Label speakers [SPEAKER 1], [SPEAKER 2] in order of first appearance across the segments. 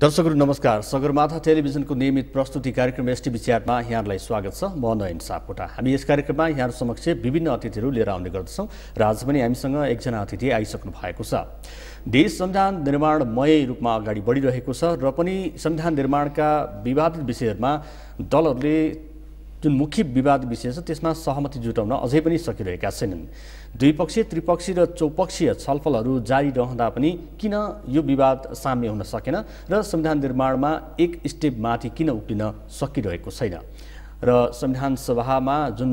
[SPEAKER 1] दर्शकहरू नमस्कार। सगरमाथा टेलिभिजनको नियमित प्रस्तुति कार्यक्रम एसटिभी च्याटमा यहाँहरूलाई स्वागत छ। म नयन सापकोटा। हामी यस कार्यक्रममा यहाँहरू समक्ष विभिन्न अतिथिहरू लिएर आउने गर्दछौँ र आज पनि हामीसँग एकजना अतिथि आइसक्नु भएको छ। देश संविधान निर्माणमय रूपमा अगाडि बढिरहेको छ र पनि संविधान निर्माणका विवादित विषयहरूमा दलहरूले जुन मुख्य विवाद विषय छ त्यसमा सहमति जुटाउन अझै पनि सकिरहेका छैनन्। द्विपक्षीय त्रिपक्षीय र चौपक्षीय छलफलहरू जारी रहँदा पनि किन यो विवाद साम्य हुन सकेन र संविधान निर्माणमा एक स्टेप माथि किन उक्लिन सकिरहेको छैन? र संविधान सभामा जुन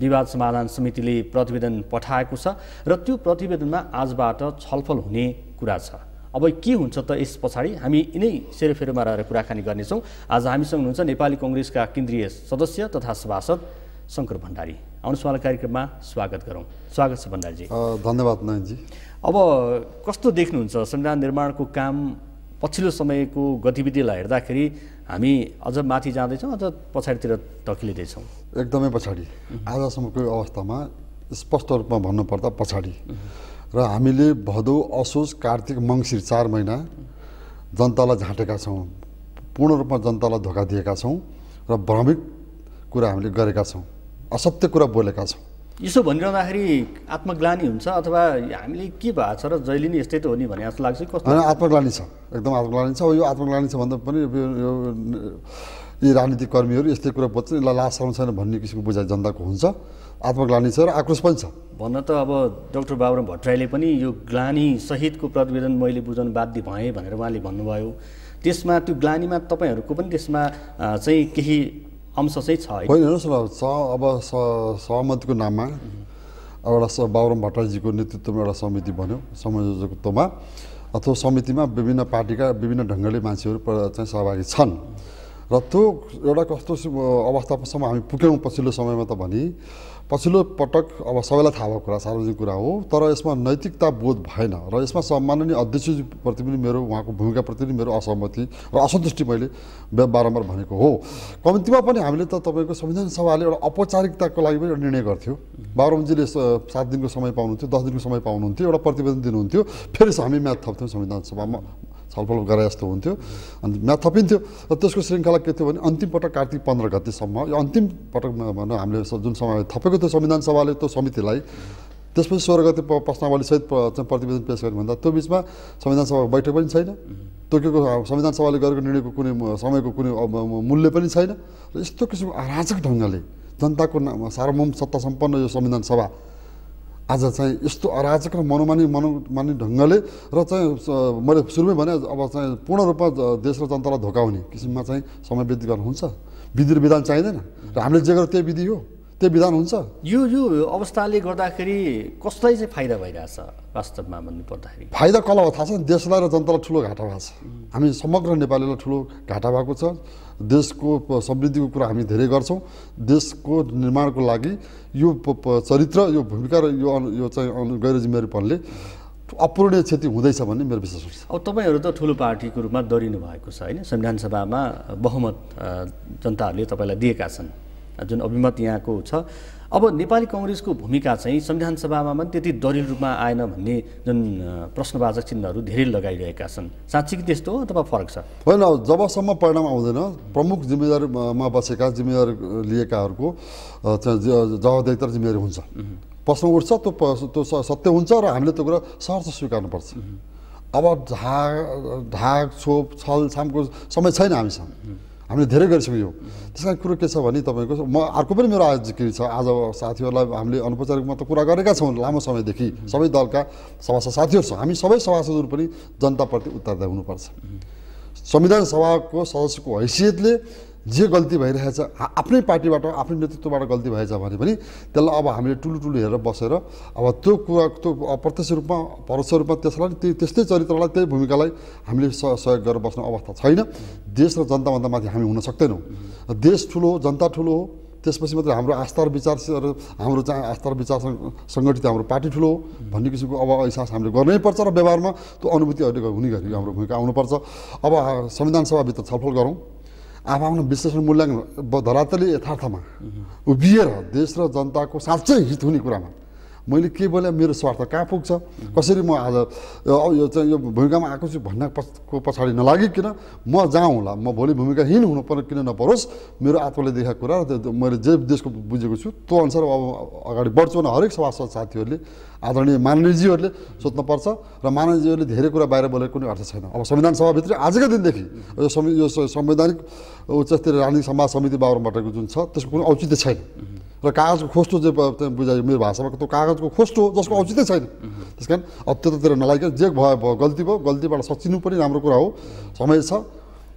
[SPEAKER 1] विवाद समाधान समितिले प्रतिवेदन पठाएको छ र त्यो प्रतिवेदनमा आजबाट छलफल हुने कुरा छ। अब के हुन्छ त यस पछाडि? हामी यिनै सेरोफेरोमा रहेर कुराकानी गर्नेछौँ। आज हामीसँग हुनुहुन्छ नेपाली कङ्ग्रेसका केन्द्रीय सदस्य तथा सभासद शङ्कर भण्डारी। आउनुहोस् उहाँलाई कार्यक्रममा स्वागत गरौँ। स्वागत छ भण्डारीजी।
[SPEAKER 2] धन्यवाद नयनजी
[SPEAKER 1] अब कस्तो देख्नुहुन्छ संविधान निर्माणको काम पछिल्लो समयको गतिविधिलाई हेर्दाखेरि हामी अझ माथि जाँदैछौँ अझ पछाडितिर धकिलिँदैछौँ
[SPEAKER 2] एकदमै पछाडि। आजसम्मको अवस्थामा स्पष्ट रूपमा भन्नुपर्दा पछाडि। र हामीले भदौ असोज कार्तिक मङ्सिर चार महिना जनतालाई झाँटेका छौँ पूर्ण रूपमा जनतालाई धोका दिएका छौँ र भ्रमिक कुरा हामीले गरेका छौँ। असत्य कुरा बोलेका छौँ।
[SPEAKER 1] यसो भनिरहँदाखेरि आत्मग्लानी हुन्छ अथवा हामीले के भएको छ र जहिले नै यस्तै त हो नि भने जस्तो लाग्छ कस्तो?
[SPEAKER 2] होइन आत्मग्लानी छ। एकदम आत्मग्लानी छ। यो आत्मग्लानी छ भन्दा पनि यो यी राजनीतिक कर्मीहरू यस्तै कुरा बोल्छन् यसलाई लाज छैन भन्ने किसिमको बुझाइ जनताको हुन्छ। आत्मग्लानी छ र आक्रोश पनि छ।
[SPEAKER 1] भन्न त अब डाक्टर बाबुराम भट्टराईले पनि यो ग्लानी सहितको प्रतिवेदन मैले बुझाउनु बाध्य भएँ भनेर उहाँले भन्नुभयो। त्यसमा त्यो ग्लानीमा तपाईँहरूको पनि त्यसमा चाहिँ केही अंश चाहिँ छ
[SPEAKER 2] होइन हेर्नुहोस् न स अब सहमतिको नाममा एउटा स बाबुराम भट्टराईजीको नेतृत्वमा एउटा समिति बन्यो संयोजकत्वमा अथवा समितिमा विभिन्न पार्टीका विभिन्न ढङ्गले मान्छेहरू चाहिँ सहभागी छन्। र त्यो एउटा कस्तो अवस्थासम्म हामी पुग्यौँ पछिल्लो समयमा त भने पछिल्लो पटक अब सबैलाई थाहा भएको कुरा सार्वजनिक कुरा हो तर यसमा नैतिकता बोध भएन र यसमा सम्माननीय अध्यक्षजीप्रति पनि मेरो उहाँको भूमिकाप्रति पनि मेरो असहमति र असन्तुष्टि मैले बारम्बार भनेको हो। कम्तीमा पनि हामीले त तपाईँको संविधान सभाले एउटा औपचारिकताको लागि पनि एउटा निर्णय गर्थ्यो। बाह्रमजीले सात दिनको समय पाउनुहुन्थ्यो दस दिनको समय पाउनुहुन्थ्यो एउटा प्रतिवेदन दिनुहुन्थ्यो फेरि हामी म्याथ थप्थ्यौँ संविधान सभामा। छलफल गरे जस्तो हुन्थ्यो। अनि म्याथ थपिन्थ्यो। र त्यसको श्रृङ्खला के थियो भने अन्तिम पटक कार्तिक पन्ध्र गतिसम्म यो अन्तिम पटक भनौँ हामीले जुन समय थपेको थियो संविधान सभाले त्यो समितिलाई त्यसपछि सोह्र गति प्रश्नावलीसहित चाहिँ प्रतिवेदन पेस गर्ने भन्दा त्यो बिचमा संविधान सभाको बैठक पनि छैन। तोकेको संविधान सभाले गरेको निर्णयको कुनै समयको कुनै मूल्य पनि छैन। र यस्तो किसिमको अराजक ढङ्गले जनताको सार्वभौम सत्ता सम्पन्न यो संविधान सभा आज चाहिँ यस्तो अराजक र मनोमानी मनोमानी ढङ्गले र चाहिँ मैले सुरुमै भने अब चाहिँ पूर्ण रूपमा देश र जनतालाई धोकाउने किसिममा चाहिँ समय वृद्धि गर्नुहुन्छ। विधि र विधान चाहिँदैन। र हामीले जे गर्यो त्यही विधि हो। त्यही विधान हुन्छ।
[SPEAKER 1] यो यो अवस्थाले गर्दाखेरि कसलाई चाहिँ फाइदा भइरहेछ वास्तवमा भन्नुपर्दाखेरि?
[SPEAKER 2] फाइदा कसलाई थाहा छ देशलाई र जनतालाई ठुलो घाटा भएको छ। हामी समग्र नेपालीलाई ठुलो घाटा भएको छ। देशको समृद्धिको कुरा हामी धेरै गर्छौँ। देशको निर्माणको लागि यो चरित्र यो भूमिका र यो यो चाहिँ गैर जिम्मेवारीपनले अपूर्णीय क्षति हुँदैछ भन्ने मेरो विश्वास हुन्छ
[SPEAKER 1] अब तपाईँहरू त ठुलो पार्टीको रूपमा दरिनु भएको छ होइन। संविधान सभामा बहुमत जनताहरूले तपाईँलाई दिएका छन्। जुन अभिमत यहाँको छ अब नेपाली कङ्ग्रेसको भूमिका चाहिँ संविधान सभामा पनि त्यति दरिल रूपमा आएन भन्ने जुन प्रश्नवाचक चिन्हहरू धेरै लगाइरहेका छन्। साँच्ची कि त्यस्तो हो अथवा फरक छ?
[SPEAKER 2] होइन जबसम्म परिणाम आउँदैन प्रमुख जिम्मेदारीमा बसेका जिम्मेदारी लिएकाहरूको जवाबदेता जिम्मेवारी हुन्छ। प्रश्न उठ्छ त्यो त्यो सत्य हुन्छ र हामीले त्यो कुरा सहर्ष स्वीकार्नुपर्छ। अब ढाक ढाक छोप छल छामको समय छैन हामीसँग। हामीले धेरै गरिसक्यौँ। त्यस कारण कुरो के छ भने तपाईँको म अर्को पनि मेरो आज जिकिर छ आज साथीहरूलाई हामीले अनौपचारिक रूपमा त कुरा गरेका छौँ लामो समयदेखि। सबै दलका सभासद साथीहरू छौँ। हामी सबै सभासदहरू पनि जनताप्रति उत्तरदायी हुनुपर्छ। संविधान सभाको सदस्यको हैसियतले जे गल्ती भइरहेछ आफ्नै पार्टीबाट आफ्नै नेतृत्वबाट गल्ती भएछ भने पनि त्यसलाई अब हामीले ठुलो ठुलो हेरेर बसेर अब त्यो कुरा त्यो अप्रत्यक्ष रूपमा परोक्ष रूपमा त्यसलाई त्यही त्यस्तै चरित्रलाई त्यही भूमिकालाई हामीले सहयोग गरेर बस्ने अवस्था छैन। देश र जनताभन्दा माथि हामी हुन सक्दैनौँ। देश ठुलो हो जनता ठुलो हो त्यसपछि मात्रै हाम्रो आस्था र विचार हाम्रो चाहिँ आस्था र विचार सङ्गठित हाम्रो पार्टी ठुलो हो भन्ने किसिमको अब अहसास हामीले गर्नै पर्छ र व्यवहारमा त्यो अनुभूति अहिले हुने गरी हाम्रो भूमिका आउनुपर्छ। अब संविधान सभाभित्र छलफल गरौँ। आफ्नो विश्लेषण मूल्याङ्कन धरातली यथार्थमा। उभिएर देश र जनताको साँच्चै हित हुने कुरामा। मैले के बोले मेरो स्वार्थ कहाँ पुग्छ कसरी म आज यो चाहिँ यो भूमिकामा आएको छु भन्ने पछाडि नलागिकन म जहाँ होला म भोलि भूमिकाहीन हुनु पर्ने किन नपरोस् मेरो आत्माले देखाएको कुरा र मैले जे देशको बुझेको छु त्यो अनुसार अब अगाडि बढ्छु भने हरेक सभासद साथीहरूले आदरणीय माननीयजीहरूले सोध्नुपर्छ र माननीयजीहरूले धेरै कुरा बाहिर बोलेको कुनै अर्थ छैन अब संविधान सभाभित्र आजकै दिनदेखि यो संवैधानिक उच्च स्तरीय राजनीतिक समाज समिति बाबुरामभट्टको जुन छ त्यसको कुनै औचित्य छैन र कागजको खोस्टो चाहिँ बुझायो मेरो भाषामा त्यो कागजको खोस्टो जसको औचित्य छैन त्यस कारण अब त्यतातिर नलागिकन जे भयो भयो गल्ती भयो गल्तीबाट सचिनु पनि राम्रो कुरा हो समय छ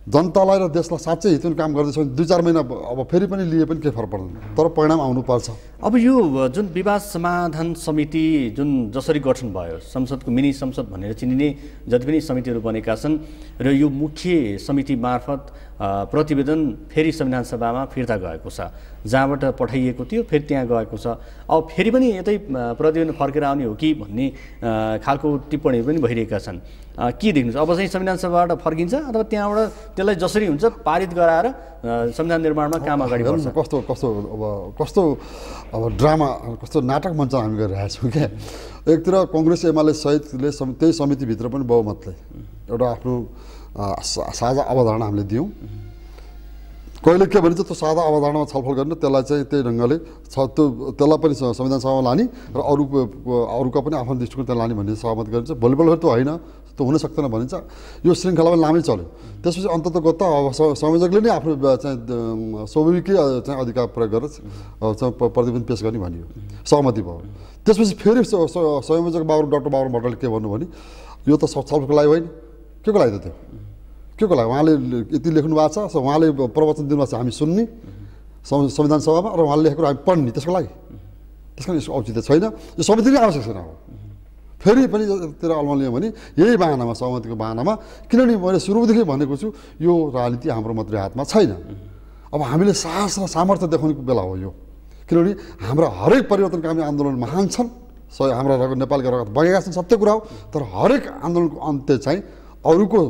[SPEAKER 2] जनतालाई र देशलाई साँच्चै हितुन काम गर्दैछ भने दुई चार महिना अब फेरि पनि लिए पनि केही फरक पर्दैन तर परिणाम आउनुपर्छ
[SPEAKER 1] अब यो जुन विवाद समाधान समिति जुन जसरी गठन भयो संसदको मिनी संसद भनेर चिनिने जति पनि समितिहरू बनेका छन् र यो मुख्य समिति मार्फत प्रतिवेदन फेरि संविधान सभामा फिर्ता गएको छ। जहाँबाट पठाइएको थियो फेरि त्यहाँ गएको छ। अब फेरि पनि यतै प्रतिवेदन फर्केर आउने हो कि भन्ने खालको टिप्पणीहरू पनि भइरहेका छन्। के देख्नुहुन्छ? अब चाहिँ संविधान सभाबाट फर्किन्छ अथवा त्यहाँबाट त्यसलाई जसरी हुन्छ पारित गराएर संविधान निर्माणमा काम अगाडि बढ्छ।
[SPEAKER 2] कस्तो कस्तो अब कस्तो अब ड्रामा कस्तो नाटक मञ्च हामी गरिरहेको छौँ क्या। एकतिर कङ्ग्रेस एमाले सहितले त्यही समितिभित्र पनि बहुमतले एउटा आफ्नो साझा अवधारणा हामीले दियौँ कहिले के भनिन्छ त्यो साझा अवधारणामा छलफल गर्न त्यसलाई चाहिँ त्यही ढङ्गले छ त्यो त्यसलाई पनि संविधान सभामा लाने र अरूको अरूका पनि आफ्नो दृष्टिकोण त्यहाँ लाने भन्ने सहमत गरिन्छ भोलिपल्ट त्यो होइन त्यो हुन सक्दैन भनिन्छ यो श्रृङ्खला पनि लामै चल्यो त्यसपछि अन्तत गत संयोजकले नै आफ्नो चाहिँ स्वाभाविकै चाहिँ अधिकार प्रयोग गरेर प्रतिवेदन पेस गर्ने भनियो सहमति भयो त्यसपछि फेरि संयोजक बाबु डक्टर बाबु भट्टले के भन्नु भने यो त छलफलको लागि होइन के को लागि त त्यो? के को लागि? उहाँले यति लेख्नु भएको छ उहाँले प्रवचन दिनुभएको छ हामी सुन्ने संविधान सभामा र उहाँले लेखेको हामी पढ्ने त्यसको लागि। त्यस कारण यसको औचित्य छैन। यो समिति नै आवश्यक छैन अब। फेरि पनि तिर अल्मलियो भने यही बाहनामा सहमतिको बाहनामा किनभने मैले सुरुदेखि भनेको छु यो राजनीति हाम्रो मात्रै हातमा छैन। अब हामीले साहस र सामर्थ्य देखाउनेको बेला हो यो। किनभने हाम्रा हरेक परिवर्तनकामी आन्दोलन महान छन्। स हाम्रा रगत नेपालका रगत बगेका छन् सत्य कुरा हो। तर हरेक आन्दोलनको अन्त्य चाहिँ अरूको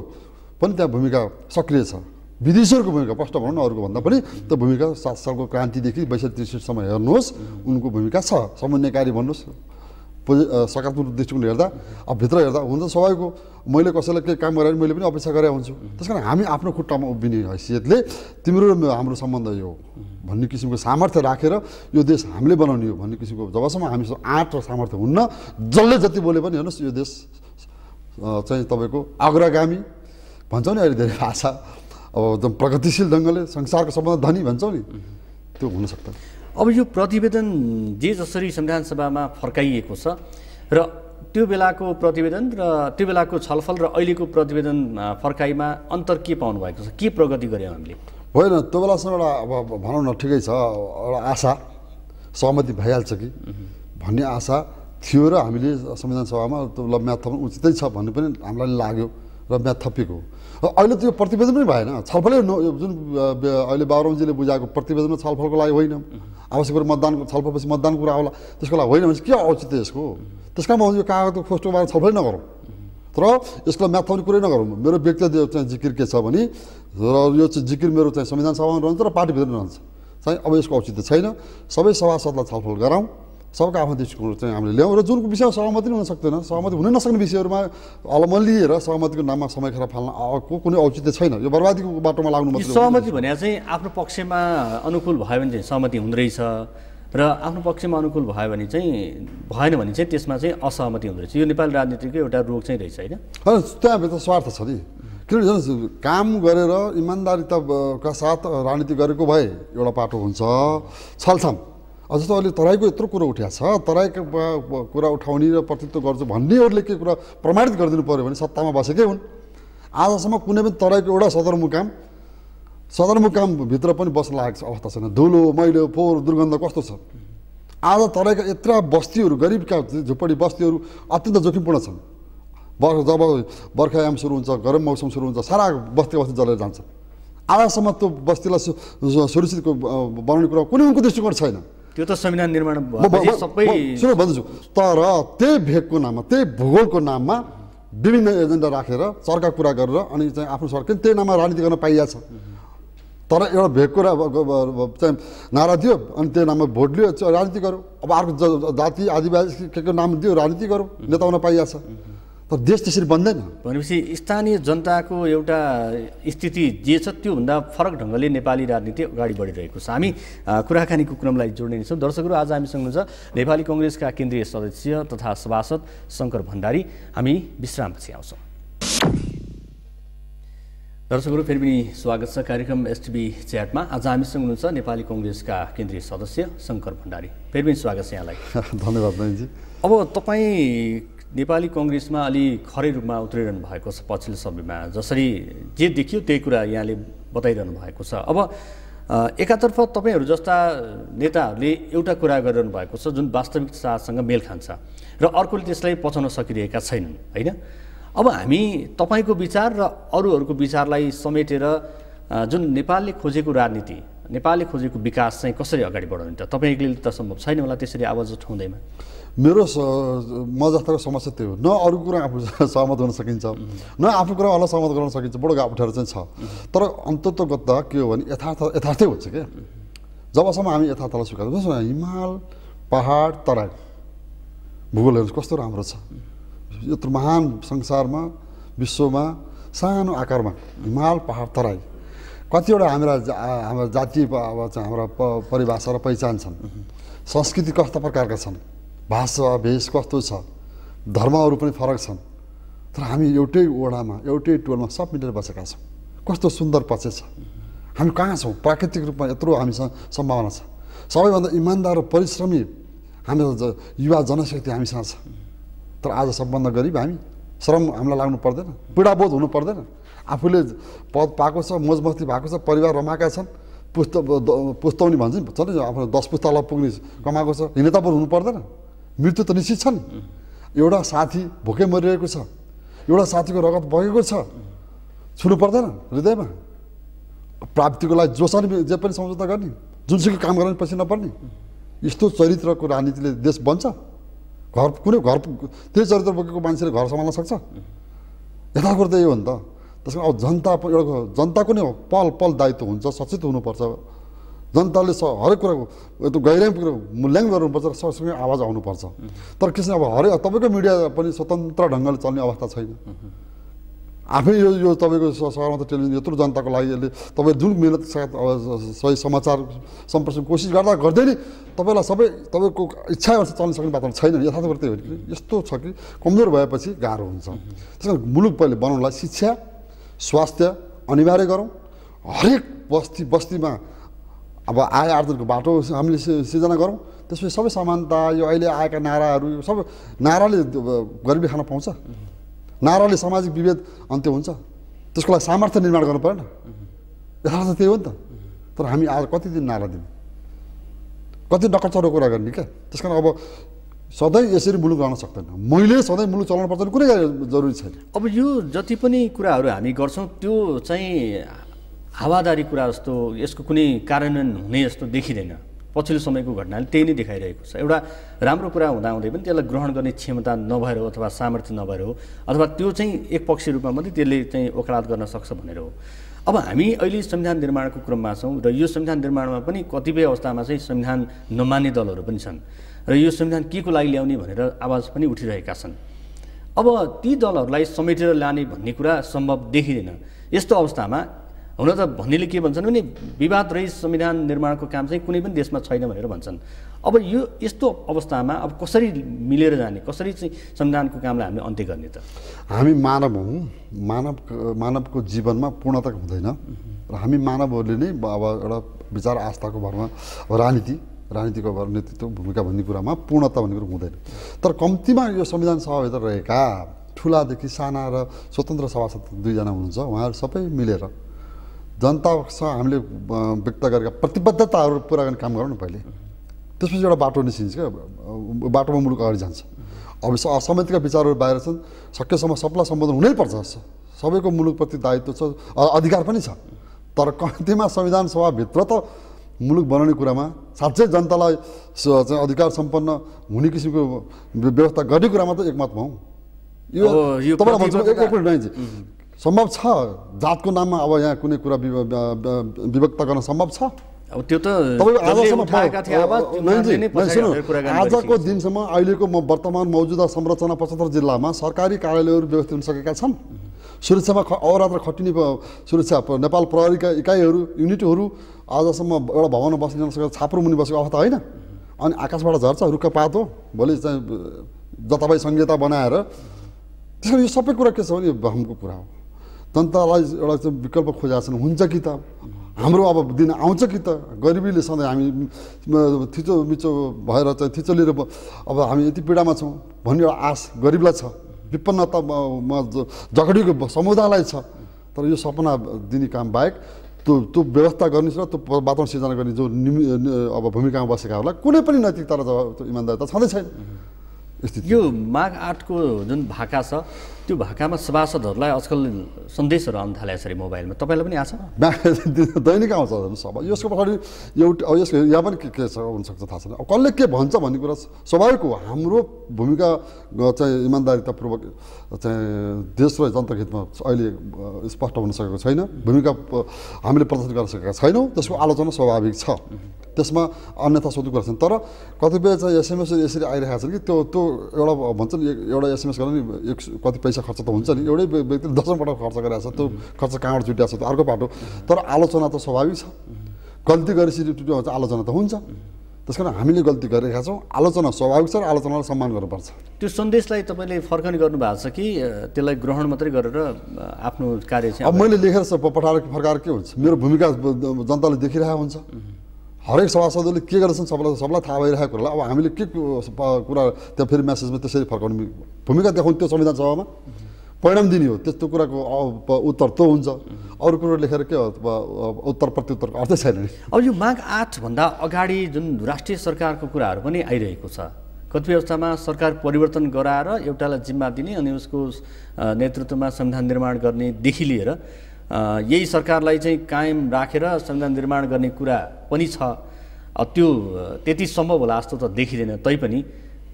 [SPEAKER 2] पनि त्यहाँ भूमिका सक्रिय छ। विदेशीहरूको भूमिका प्रष्ट भनौँ न अरूको भन्दा पनि त्यो भूमिका सात सालको क्रान्तिदेखि बैसठी त्रिसठीसम्म हेर्नुहोस् उनको भूमिका छ। समन्वयकारी भन्नुहोस् पोजि सकारात्मक दृष्टिकोण हेर्दा अब भित्र हेर्दा हुन्छ हो मैले कसैलाई केही काम गरेर मैले पनि अपेक्षा गरेर हुन्छु। त्यस कारण हामी आफ्नो खुट्टामा उभिने हैसियतले तिम्रो र मेरो- हाम्रो सम्बन्ध यो भन्ने किसिमको सामर्थ्य राखेर यो देश हामीले बनाउने हो भन्ने किसिमको जबसम्म हामीसँग आँट र सामर्थ्य हुन्न जसले जति बोले पनि हेर्नुहोस् यो देश चाहिँ तपाईँको अग्रगामी भन्छौँ नि अहिले धेरै भाषा। अब एकदम प्रगतिशील ढङ्गले संसारको सबभन्दा धनी भन्छौँ नि। त्यो हुन सक्दैन।
[SPEAKER 1] अब यो प्रतिवेदन जे जसरी संविधान सभामा फर्काइएको छ र त्यो बेलाको प्रतिवेदन र त्यो बेलाको छलफल र अहिलेको प्रतिवेदन फर्काइमा अन्तर के पाउनु भएको छ? के प्रगति गऱ्यौँ हामीले?
[SPEAKER 2] होइन त्यो बेलासम्म एउटा अब भनौँ न ठिकै छ एउटा आशा सहमति भइहाल्छ कि। भन्ने आशा थियो र हामीले संविधान सभामा ल म्याथ थप्नु उचितै छ भन्ने पनि हामीलाई लाग्यो र म्याथ थपिएको र अहिले त्यो प्रतिवेदन पनि भएन। छलफलै न यो जुन अहिले बाबुरामजीले बुझाएको प्रतिवेदनमा छलफलको लागि होइन। आवश्यक कुरो मतदानको छलफलपछि मतदानको कुरा आउला त्यसको लागि होइन भने के औचित्य यसको? त्यस कारण म यो कागजको खोस्टको बारेमा छलफलै नगरौँ। तर यसको म्याथ थप्ने कुरै नगरौँ। मेरो व्यक्तिगत चाहिँ जिकिर के छ भने र यो चाहिँ जिकिर मेरो चाहिँ संविधान सभामा रहन्छ र पार्टीभित्र रहन्छ। चाहिँ अब यसको औचित्य छैन। सबै सभासदलाई छलफल गराउँ। सबको आफ्नो दृष्टिकोण चाहिँ हामीले ल्याउँ र जुनको विषयमा सहमति नै हुन सक्दैन। सहमति हुनै नसक्ने विषयहरूमा अलमल्लिएर सहमतिको नाममा समय खेर फाल्न आएको कुनै औचित्य छैन। यो बर्बादीको बाटोमा लाग्नु मात्रै।
[SPEAKER 1] सहमति भने चाहिँ आफ्नो पक्षमा अनुकूल भयो भने चाहिँ सहमति हुँदो रहेछ र आफ्नो पक्षमा अनुकूल भयो भने चाहिँ भएन भने चाहिँ त्यसमा चाहिँ असहमति हुँदो रहेछ यो नेपाली राजनीतिको एउटा रोग चाहिँ रहेछ होइन?
[SPEAKER 2] होइन त्यहाँभित्र स्वार्थ छ नि। किनभने काम गरेर इमान्दारिताका साथ राजनीति गरेको भए एउटा पाटो हुन्छ छलछाम। जस्तो अहिले तराईको यत्रो कुरो उठिएको छ। तराईको कुरा उठाउने र प्रतित्व गर्छु भन्नेहरूले के कुरा प्रमाणित गरिदिनु पऱ्यो भने सत्तामा बसेकै हुन्। आजसम्म कुनै पनि तराईको एउटा सदरमुकाम सदरमुकामभित्र पनि बस्न लागेको अवस्था छैन। धुलो मैलो फोहोर दुर्गन्ध कस्तो छ? आज तराईका यत्र बस्तीहरू गरिबका झुप्पडी बस्तीहरू अत्यन्त जोखिमपूर्ण छन्। बर जब बर्खायाम सुरु हुन्छ गरम मौसम सुरु हुन्छ सारा बस्ती बस्ती जलेर जान्छ। आजसम्म त्यो बस्तीलाई सुरक्षित बनाउने कुरा कुनै उनको दृष्टिकोण छैन।
[SPEAKER 1] त्यो त संविधान निर्माण सबै
[SPEAKER 2] सुन भन्दैछु तर त्यही भेगको नाममा त्यही भूगोलको नाममा विभिन्न एजेन्डा राखेर सरकार कुरा गरेर अनि चाहिँ आफ्नो सरकार त्यही नाममा राजनीति गर्न पाइएको छ तर एउटा भेगको चाहिँ नारा दियो अनि त्यो नाममा भोट लियो राजनीति गरौँ अब अर्को जाति आदिवासी के के नाम दियो राजनीति गरौँ नेता हुन पाइहाल्छ तर देश त्यसरी बन्दैन।
[SPEAKER 1] भनेपछि स्थानीय जनताको एउटा स्थिति जे छ त्योभन्दा फरक ढङ्गले नेपाली राजनीति अगाडि बढिरहेको छ। हामी कुराकानीको क्रमलाई जोड्ने नै छौँ। दर्शकहरू आज हामीसँग हुनुहुन्छ नेपाली कङ्ग्रेसका केन्द्रीय सदस्य तथा सभासद शङ्कर भण्डारी। हामी विश्रामपछि आउँछौँ। दर्शकहरू फेरि पनि स्वागत छ कार्यक्रम एसटिभी च्याटमा। आज हामीसँग हुनुहुन्छ नेपाली कङ्ग्रेसका केन्द्रीय सदस्य शङ्कर भण्डारी। फेरि पनि स्वागत छ यहाँलाई।
[SPEAKER 2] धन्यवाद
[SPEAKER 1] अब तपाईँ नेपाली कङ्ग्रेसमा अलि खरै रूपमा उत्रिरहनु भएको छ पछिल्लो समयमा। जसरी जे देखियो त्यही कुरा यहाँले बताइरहनु भएको छ। अब एकातर्फ तपाईँहरू जस्ता नेताहरूले एउटा कुरा गरिरहनु भएको छ जुन वास्तविकतासँग मेल खान्छ र अर्कोले त्यसलाई पचाउन सकिरहेका छैनन् होइन? अब हामी तपाईँको विचार र अरूहरूको विचारलाई समेटेर जुन नेपालले खोजेको राजनीति नेपालले खोजेको विकास चाहिँ कसरी अगाडि बढाउने त? तपाईँ एक्लै त सम्भव छैन होला त्यसरी आवाज उठाउँदैमा।
[SPEAKER 2] मेरो म जस्ताको समस्या त्यो हो। न अरू कुरा आफू सहमत हुन सकिन्छ। न आफू कुरा अलग सहमत गर्न सकिन्छ। बडो अप्ठ्यारो चाहिँ छ। तर अन्तत्वगत के हो भने यथार्थ यथार्थै हुन्छ क्या। जबसम्म हामी यथार्थलाई स्वीकार जस्तो हिमाल पहाड तराई भूगोल हेर्नुहोस् कस्तो राम्रो छ। यत्रो महान संसारमा विश्वमा सानो आकारमा हिमाल पहाड तराई कतिवटा हाम्रा हाम्रा जातीय हाम्रा परिभाषा र पहिचान छन्। संस्कृति कस्ता प्रकारका छन्। भाषा भेष कस्तो छ? धर्महरू पनि फरक छन्। तर हामी एउटै ओडामा एउटै टोलमा सब मिलेर बसेका छौँ। कस्तो सुन्दर पक्ष छ। हामी कहाँ छौँ? प्राकृतिक रूपमा यत्रो हामीसँग सम्भावना छ। सबैभन्दा इमान्दार र परिश्रमी हाम्रो युवा जनशक्ति हामीसँग छ। तर आज सबभन्दा गरिब हामी। श्रम हामीलाई लाग्नु पर्दैन। पीडाबोध हुनु पर्दैन। आफूले पद पाएको छ मोजमस्ती भएको छ परिवार रमाएका छन्। पुस्त पुस्तौनी भन्छ नि आफ्नो दस पुस्तालाई पुग्ने कमाएको छ। हिँड्ने त हुनु पर्दैन। मृत्यु त निश्चित छ नि एउटा साथी भोकै मरिरहेको छ। एउटा साथीको रगत बगेको छ। छुनु पर्दैन हृदयमा। प्राप्तिको लागि पनि जे पनि सम्झौता गर्ने जुनसुकै काम गर्न पछि नपर्ने। यस्तो चरित्रको राजनीतिले देश बन्छ। घर कुनै घर त्यही चरित्र बोकेको मान्छेले घर सम्हाल्न सक्छ। कुरो त यो हो नि त। त्यस कारण अब जनता एउटा जनताको नै पल पल दायित्व हुन्छ सचेत हुनुपर्छ। जनताले स हरेक कुराको त्यो गहिराइ कुरो मूल्याङ्कन गर्नुपर्छ र सँगसँगै आवाज आउनुपर्छ। तर के छ अब हरेक तपाईँको मिडिया पनि स्वतन्त्र ढङ्गले चल्ने अवस्था छैन। आफै यो यो तपाईँको स- सगरमाथा टेलिभिजन यत्रो जनताको लागि यसले तपाईँ जुन मिहिनेत साथ सही समाचार सम्प्रेषण कोसिस गर्दा गर्दै नै तपाईँलाई सबै तपाईँको इच्छा अनुसार चल्न सक्ने वातावरण छैन यथार्थ त्यही हो कि यस्तो छ कि कमजोर भएपछि गाह्रो हुन्छ। त्यस कारण मुलुक पहिले बनाउनलाई शिक्षा स्वास्थ्य अनिवार्य गरौँ। हरेक बस्ती बस्तीमा अब आय आर्जनको बाटो हामीले सिर्जना गरौँ। त्यसपछि सबै समानता यो अहिले आएका नाराहरू यो सबै नाराले गरिबी खान पाउँछ। नाराले सामाजिक विभेद अन्त्य हुन्छ। त्यसको लागि सामर्थ्य निर्माण गर्नु परेन। यथार्थ त्यही हो नि त। तर हामी आज कति दिन नारा दिने? कति नकचरो कुरा गर्ने क्या? त्यस अब सधैँ यसरी मुलुक रहन सक्दैन। मैले सधैँ मुलुक चलाउनु पर्छ कुनै जरुरी छैन।
[SPEAKER 1] अब यो जति पनि कुराहरू हामी गर्छौँ त्यो चाहिँ हावादारी कुरा जस्तो यसको कुनै कार्यान्वयन हुने जस्तो देखिँदैन। पछिल्लो समयको घटनाले त्यही नै देखाइरहेको छ। एउटा राम्रो कुरा हुँदाहुँदै पनि त्यसलाई ग्रहण गर्ने क्षमता नभएर अथवा सामर्थ्य नभएर हो अथवा त्यो चाहिँ एक पक्षी रूपमा मात्रै त्यसले चाहिँ ओखलात गर्न सक्छ भनेर हो। अब हामी अहिले संविधान निर्माणको क्रममा छौँ र यो संविधान निर्माणमा पनि कतिपय अवस्थामा चाहिँ संविधान नमान्ने दलहरू पनि छन् र यो संविधान के को लागि ल्याउने भनेर आवाज पनि उठिरहेका छन्। अब ती दलहरूलाई समेटेर लाने भन्ने कुरा सम्भव देखिँदैन। यस्तो अवस्थामा हुन त भन्नेले के भन्छन् भने विवाद रहित संविधान निर्माणको काम चाहिँ कुनै पनि देशमा छैन भनेर भन्छन्। अब यो यस्तो अवस्थामा अब कसरी मिलेर जाने कसरी चाहिँ संविधानको कामलाई हामीले अन्त्य गर्ने त?
[SPEAKER 2] हामी मानव हौँ। मानव मानवको जीवनमा पूर्णता हुँदैन। र हामी मानवहरूले नै अब एउटा विचार आस्थाको भरमा राजनीति राजनीतिको भर नेतृत्व भूमिका भन्ने कुरामा पूर्णता भन्ने कुरो हुँदैन। तर कम्तीमा यो संविधान सभाभित्र रहेका ठुलादेखि साना र स्वतन्त्र सभासद दुईजना हुनुहुन्छ उहाँहरू सबै मिलेर जनतासँग हामीले व्यक्त गरेका प्रतिबद्धताहरू पुरा गर्ने काम गरौँ न पहिले। त्यसपछि एउटा बाटो निस्किन्छ क्या बाटोमा मुलुक अगाडि जान्छ। अब असमितिका विचारहरू बाहिर छन् सकेसम्म सबलाई सम्बोधन हुनैपर्छ सबैको मुलुकप्रति दायित्व छ अधिकार पनि छ। तर कम्तीमा संविधान सभाभित्र त मुलुक बनाउने कुरामा साँच्चै जनतालाई चाहिँ अधिकार सम्पन्न हुने किसिमको व्य- व्यवस्था गर्ने कुरामा त एकमत हौँ यो तपाईँलाई भन्छु एक मिनट सम्भव छ? जातको नाममा अब यहाँ कुनै कुरा विभक्त गर्न सम्भव छ?
[SPEAKER 1] अब त्यो त
[SPEAKER 2] आजको। दिनसम्म अहिलेको म वर्तमान मौजुदा संरचना पचहत्तर जिल्लामा सरकारी कार्यालयहरू व्यवस्थित हुन सकेका छन्। सुरक्षामा ख अहोरात्र खटिने सुरक्षा नेपाल प्रहरीका इकाइहरू युनिटहरू आजसम्म एउटा भवनमा बस्न नसकेर छाप्रो मुनि बसेको अवस्था होइन? अनि आकाशबाट झर्छ रुख पात हो भोलि चाहिँ जताभाइ संहिता बनाएर। त्यसो यो सबै कुरा के छ भने भ्रमको कुरा हो। जनतालाई एउटा चाहिँ विकल्प खोजेका छन्। हुन्छ कि त? हाम्रो अब दिन आउँछ कि त? गरिबीले सधैँ हामी थिचो मिचो भएर चाहिँ थिचोलिएर ब- अब हामी यति पीडामा छौँ भन्ने एउटा आश गरिबलाई छ। विपन्नतामा झगडीको समुदायलाई छ। तर यो सपना दिने काम बाहेक त्यो त्यो व्यवस्था गर्ने र त्यो वातावरण सिर्जना गर्ने जो अब भूमिकामा बसेकाहरूलाई कुनै पनि नैतिकता र जवाब त्यो इमान्दारिता छँदै छैन।
[SPEAKER 1] यो माघ आठको जुन भाका छ त्यो भाकामा सभासदहरूलाई आजकल सन्देशहरू आउनु थालेको छ अरे मोबाइलमा। तपाईँलाई पनि आएको छ?
[SPEAKER 2] ब्याङ्क दैनिक आउँछ अब यसको पछाडि एउटा यसको यहाँ पनि के के छ हुनसक्छ थाहा छैन। अब कसले के भन्छ भन्ने कुरा स्वाभाविक हो। हाम्रो भूमिका चाहिँ इमान्दारितापूर्वक चाहिँ देश र जनताको हितमा अहिले स्पष्ट हुन सकेको छैन। भूमिका हामीले प्रदर्शन गर्न सकेका छैनौँ। त्यसको आलोचना स्वाभाविक छ। त्यसमा अन्यथा सोध्नु कुरा छैन तर कतिपय चाहिँ एसएमएस यसरी आइरहेका छन् कि त्यो त्यो एउटा भन्छ नि एउटा एसएमएस गर्न नि एक कति पैसा खर्च त हुन्छ नि एउटै व्य- व्यक्तिले दसौँ पटक खर्च गरिरहेको छ त्यो खर्च कहाँबाट छुट्याएको छ त्यो अर्को बाटो तर आलोचना त स्वाभाविक छ। गल्ती गरेपछि टुट्यो भने चाहिँ आलोचना त हुन्छ। त्यस कारण हामीले गल्ती गरेका छौँ। आलोचना स्वाभाविक छ र आलोचनालाई सम्मान गर्नुपर्छ।
[SPEAKER 1] त्यो सन्देशलाई तपाईँले फर्कने गर्नुभएको छ कि त्यसलाई ग्रहण मात्रै गरेर आफ्नो कार्य चाहिँ
[SPEAKER 2] अब मैले लेखेर पठाएर फर्काएर के हुन्छ? मेरो भूमिका जनताले देखिरहेको हुन्छ। हरेक सभासदहरूले के गर्छन् सबलाई सबलाई थाहा भइरहेको कुरालाई। अब हामीले के कुरा त्यहाँ फेरि म्यासेजमा त्यसरी फर्काउने भूमिका देखाउनु त्यो संविधान सभामा? परिणाम दिने हो। त्यस्तो कुराको उत्तर त्यो हुन्छ। अरू कुरो लेखेर के हो? उत्तर प्रत्युत्तरको अर्थै छैन नि।
[SPEAKER 1] अब यो माघ आठभन्दा अगाडि जुन राष्ट्रिय सरकारको कुराहरू पनि आइरहेको छ कतिपय अवस्थामा सरकार परिवर्तन गराएर एउटालाई जिम्मा दिने अनि उसको नेतृत्वमा संविधान निर्माण गर्नेदेखि लिएर यही सरकारलाई चाहिँ कायम राखेर संविधान निर्माण गर्ने कुरा पनि छ। त्यो त्यति सम्भव होला जस्तो त देखिँदैन तैपनि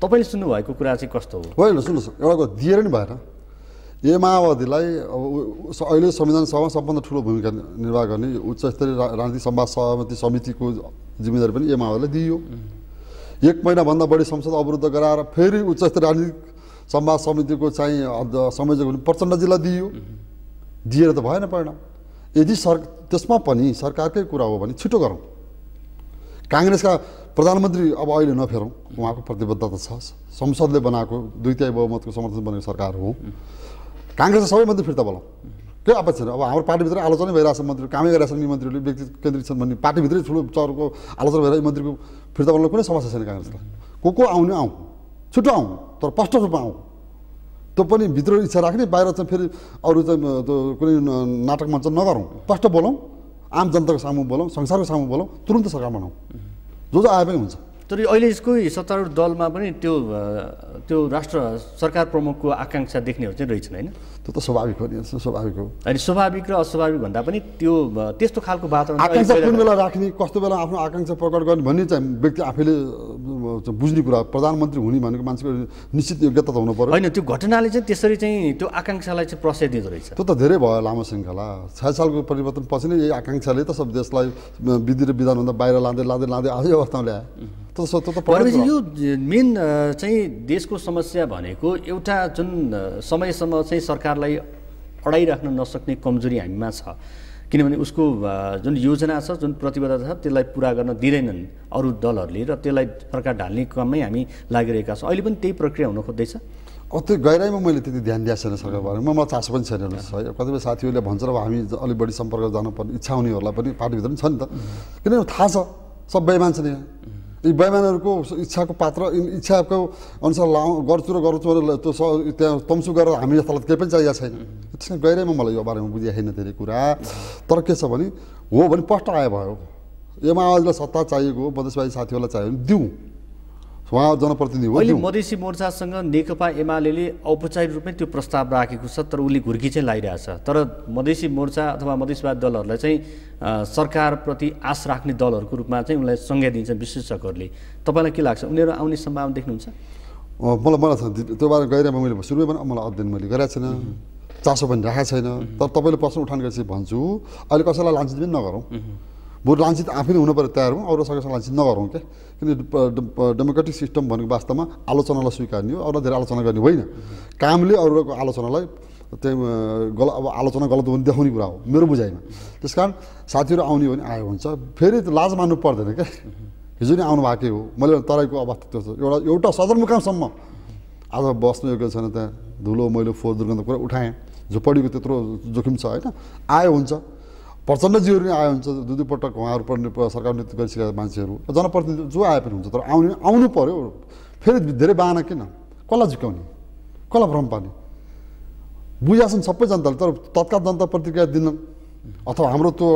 [SPEAKER 1] तपाईँले सुन्नुभएको कुरा चाहिँ कस्तो हो?
[SPEAKER 2] होइन सुन्नुहोस् एउटा दिएर नि भएन। ए माओवादीलाई अब अहिले संविधान सभामा सबभन्दा ठुलो भूमिका निर्वाह गर्ने उच्च स्तरीय रा- राजनीतिक संवाद सहमति समितिको जिम्मेदारी पनि ए माओवादीलाई दिइयो एक महिनाभन्दा बढी संसद अवरुद्ध गराएर फेरि उच्च स्तरीय राजनीतिक संवाद समितिको चाहिँ संयोजक हुने प्रचण्डजीलाई दिइयो दिएर त भएन परिणाम। यदि सर त्यसमा पनि सरकारकै कुरा हो भने छिटो गरौँ। काङ्ग्रेसका प्रधानमन्त्री अब अहिले नफेरौँ उहाँको प्रतिबद्धता छ। संसदले बनाएको दुई तिहाई बहुमतको समर्थन बनेको सरकार हो। काङ्ग्रेसका सबै मन्त्री फिर्ता बोलाउँ। केही आपत्ति छैन अब हाम्रो पार्टीभित्र आलोचना भइरहेको छ मन्त्री कामै गरिरहेको छन् यी मन्त्रीहरूले व्यक्ति केन्द्रित छन् भन्ने पार्टीभित्रै ठुलो चौरको आलोचना भएर यी मन्त्रीको फिर्ता बोलाउनु कुनै समस्या छैन काङ्ग्रेसलाई। को को आउने आउँ। छिटो आउँ तर स्पष्ट रूपमा आउँ। त्यो पनि भित्र इच्छा राख्ने बाहिर चाहिँ फेरि अरू चाहिँ त्यो कुनै नाटक मञ्चन नगरौँ। स्पष्ट बोलौँ आम जनताको सामु बोलौँ संसारको सामु बोलौँ तुरन्त सरकार बनाऊँ। जो जो आए पनि हुन्छ।
[SPEAKER 1] तर अहिले यसको सत्तारूढ दलमा पनि त्यो त्यो राष्ट्र सरकार प्रमुखको आकाङ्क्षा देख्नेहरू चाहिँ रहेछन् होइन?
[SPEAKER 2] त्यो त स्वाभाविक हो नि स्वाभाविक हो।
[SPEAKER 1] अनि स्वाभाविक र अस्वाभाविक भन्दा पनि त्यो त्यस्तो खालको वातावरण
[SPEAKER 2] आकाङ्क्षा कुन बेला राख्ने कस्तो बेला आफ्नो आकाङ्क्षा प्रकट गर्ने भन्ने चाहिँ व्यक्ति आफैले बुझ्ने कुरा प्रधानमन्त्री हुने भनेको मान्छेको निश्चित योग्यता त हुनु पर्यो।
[SPEAKER 1] होइन त्यो घटनाले चाहिँ त्यसरी चाहिँ त्यो आकाङ्क्षालाई चाहिँ प्रशय दिँदो रहेछ।
[SPEAKER 2] त्यो त धेरै भयो लामो श्रृङ्खला। छ सालको परिवर्तन पछि नै यही आकाङ्क्षाले त सब देशलाई विधि र विधानभन्दा बाहिर लाँदै लाँदै लाँदै आजै अवस्थामा ल्यायो
[SPEAKER 1] भनेपछि। यो मेन चाहिँ देशको समस्या भनेको एउटा जुन समयसम्म चाहिँ सरकारलाई अडाइराख्न नसक्ने कमजोरी हामीमा छ। किनभने उसको जुन योजना छ जुन प्रतिबद्धता छ त्यसलाई पुरा गर्न दिँदैनन् अरू दलहरूले र त्यसलाई सरकार ढाल्ने काममै हामी लागिरहेका छौँ। अहिले पनि त्यही प्रक्रिया हुन खोज्दैछ?
[SPEAKER 2] अब त्यो गहिराइमा मैले त्यति ध्यान दिएको छैन सरकार बारेमा मलाई चासो पनि छैन कतिपय साथीहरूले भन्छ र हामी अलिक बढी सम्पर्क जानुपर्ने इच्छा हुनेहरूलाई पनि पार्टीभित्र पनि छ नि त। किनभने थाहा छ सब यहाँ यी बेइमानहरूको इच्छाको पात्र इच्छाको अनुसार लाउँ गर्छु र गर्छु भनेर त्यो त्यहाँ तम्सु गरेर हामी जस्तालाई केही पनि चाहिएको छैन। त्यस कारण गहिराइमा मलाई यो बारेमा बुझिएको छैन धेरै कुरा। तर के छ भने हो भने स्पष्ट आयो भयो। यो माओवादीलाई सत्ता चाहिएको मधेसवादी साथीहरूलाई चाहियो भने दिउँ। उहाँ जनप्रतिनिधि हो
[SPEAKER 1] अहिले मधेसी मोर्चासँग नेकपा एमाले औपचारिक रूपमै त्यो प्रस्ताव राखेको छ तर उसले घुर्की चाहिँ लगाइरहेछ तर मधेसी मोर्चा अथवा मधेसवादी दलहरूलाई चाहिँ सरकारप्रति आश राख्ने दलहरूको रूपमा चाहिँ उनलाई संज्ञा दिन्छ विश्लेषकहरूले। तपाईँलाई के लाग्छ? उनीहरू आउने सम्भावना देख्नुहुन्छ?
[SPEAKER 2] मलाई मलाई त्यो बारे गएर मैले सुरुमै पनि मलाई अध्ययन मैले गरेको छैन। चासो पनि राखेको छैन। तर तपाईँले प्रश्न उठान गरेपछि भन्छु। अहिले कसैलाई लान्छित पनि नगरौँ। बरु लान्छित आफै हुनु पऱ्यो तयार हौँ। अरू सँग लान्छित नगरौँ क्या। किन डेमोक्रेटिक सिस्टम भनेको वास्तवमा आलोचनालाई स्वीकार्ने हो अरू धेरै आलोचना गर्ने होइन। कामले अरूको आलोचनालाई त्यही गल अब आलोचना गलत हो भने देखाउने कुरा हो मेरो बुझाइमा। त्यस कारण साथीहरू आउने हो भने आयो हुन्छ। फेरि लाज मान्नु पर्दैन क्या। हिजो नि आउनु भएकै हो। मैले तराईको अवस्था त्यो छ एउटा एउटा सदरमुकामसम्म। आज बस्नु योग्य छैन त्यहाँ। धुलो मैलो फोहोर दुर्गन्ध पुरा उठाएँ। झुपडीको त्यत्रो जोखिम छ होइन। आयो हुन्छ। प्रचण्डजीहरू नै आयो हुन्छ दुई दुई पटक उहाँहरू पनि सरकार नेतृत्व गरिसकेका मान्छेहरू जनप्रतिनिधि जो आए पनि हुन्छ तर आउने आउनु पऱ्यो फेरि धेरै बाहना किन? कसलाई झुकाउने कसलाई भ्रम पार्ने? बुझा छन् सबै जनताले तर तत्काल जनता प्रतिक्रिया दिन अथवा हाम्रो त्यो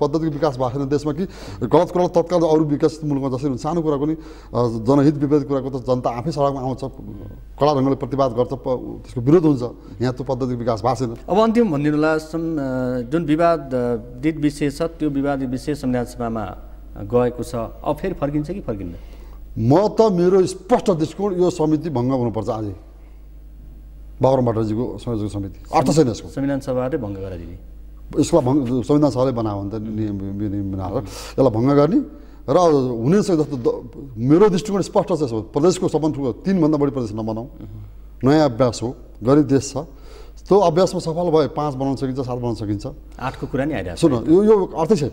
[SPEAKER 2] पद्धतिको विकास भएको छैन देशमा कि गलत कुरालाई तत्काल अरू विकसित मुलुकमा जसरी हुन्छ सानो कुराको नि अ, जनहित विपरीत कुराको त जनता आफै सडकमा आउँछ कडा ढङ्गले प्रतिवाद गर्छ त्यसको विरोध हुन्छ। यहाँ त्यो पद्धतिको विकास भएको छैन।
[SPEAKER 1] अब अन्तिम भनिदिनु होला सं- अ, जुन विवादित विषय छ त्यो विवादित विषय संविधान सभामा गएको छ अब फेरि फर्किन्छ कि फर्किँदैन
[SPEAKER 2] म त मेरो स्पष्ट दृष्टिकोण यो समिति भङ्ग हुनुपर्छ अझै बाबुराम भट्टराईजीको संयोजक समिति। अर्थ छैन यसको।
[SPEAKER 1] संविधान सभाले भङ्ग गराइदिने।
[SPEAKER 2] यसको भङ्ग संविधान सभाले बनायो भने त नियम नियम बनाएर यसलाई भङ्ग गर्ने। र हुने चाहिँ जस्तो मेरो दृष्टिकोण स्पष्ट छ यसमा प्रदेशको सबभन्दा ठुलो तिनभन्दा बढी प्रदेश नबनाऊ। नयाँ अभ्यास हो गरिब देश छ। त्यो अभ्यासमा सफल भए पाँच बनाउन सकिन्छ सात बनाउन सकिन्छ।
[SPEAKER 1] आठको कुरा नि आइरहेको
[SPEAKER 2] सुन यो यो अर्थै छैन।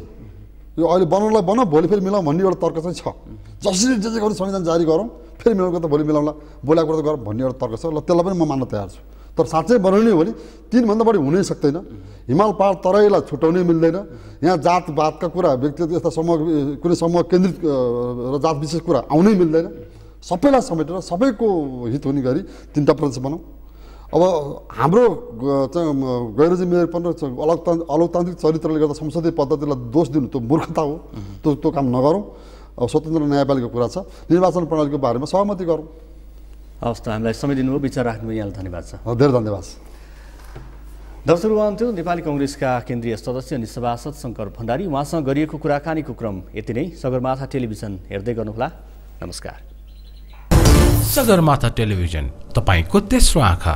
[SPEAKER 2] यो अहिले बनाउनलाई बनाऊ भोलि फेरि मिलाउँ भन्ने एउटा तर्क चाहिँ छ। जसरी जे जे गर्नु संविधान जारी गरौँ फेरि मिलाउनु त भोलि मिलाउँला बोलाएको कुरा त गरौँ भन्ने एउटा तर्क छ। ल त्यसलाई पनि म मान्न तयार छु। तर साँच्चै बनाउने हो भने तिनभन्दा बढी हुनै सक्दैन। हिमाल पहाड तराईलाई छुट्याउनै मिल्दैन। यहाँ जातपातका कुरा व्यक्तिगत यस्ता समूह कुनै समूह केन्द्रित र जात विशेष कुरा आउनै मिल्दैन। सबैलाई समेटेर सबैको हित हुने गरी तिनवटा प्रदेश बनाऊ। अब हाम्रो चाहिँ गैरजी मेयरपन र च- अलगतान्त्रिक अलोकतान्त्रिक चरित्रले गर्दा संसदीय पद्धतिलाई दोष दिनु त्यो मूर्खता हो। त्यो त्यो काम नगरौँ। अब स्वतन्त्र न्यायपालिका कुरा छ। निर्वाचन प्रणालीको बारेमा सहमति गरौँ।
[SPEAKER 1] हवस् त हामीलाई समय दिनुभयो। विचार राख्नुभयो। यहाँलाई धन्यवाद छ।
[SPEAKER 2] धेरै धन्यवाद।
[SPEAKER 1] दर्शक हुनुहुन्थ्यो नेपाली कङ्ग्रेसका केन्द्रीय सदस्य अनि सभासद शङ्कर भण्डारी उहाँसँग गरिएको कुराकानीको क्रम यति नै। सगरमाथा टेलिभिजन हेर्दै गर्नुहोला। नमस्कार।
[SPEAKER 3] सगरमाथा टेलिभिजन तपाईँको तेस्रो आँखा।